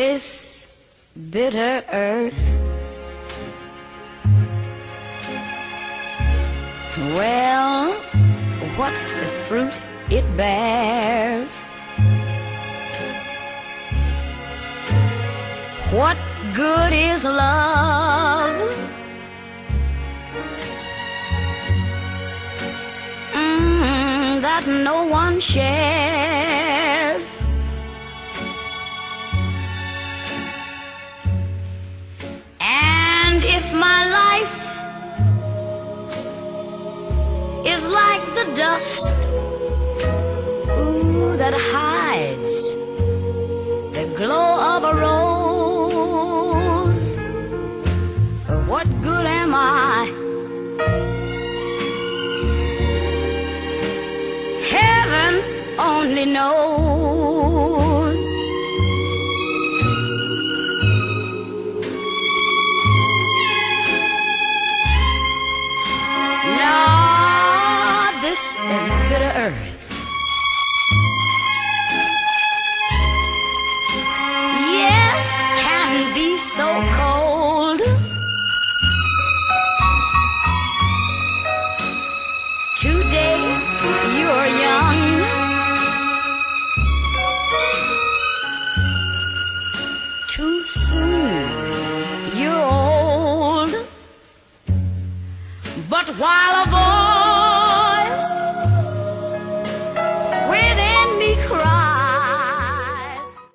this bitter earth. Well, what fruit it bears. What good is love? Mm, that no one shares. Is like the dust ooh, that hides the glow of a rose, what This bitter earth. Yes, can be so cold. Today you're young. Too soon you're old. But while